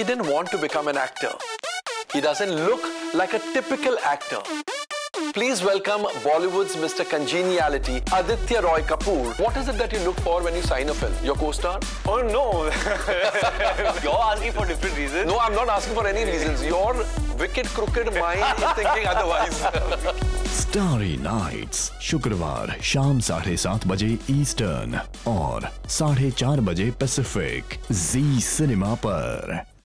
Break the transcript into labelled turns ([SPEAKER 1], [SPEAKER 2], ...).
[SPEAKER 1] He didn't want to become an actor. He doesn't look like a typical actor. Please welcome Bollywood's Mr. Congeniality, Aditya Roy Kapoor. What is it that you look for when you sign a film? Your co-star?
[SPEAKER 2] Oh no! You're asking for different reasons.
[SPEAKER 1] No, I'm not asking for any reasons. Your wicked, crooked mind is thinking otherwise.
[SPEAKER 3] Starry Nights, शुक्रवार शाम साढ़े सात बजे eastern और साढ़े चार बजे Pacific जी पर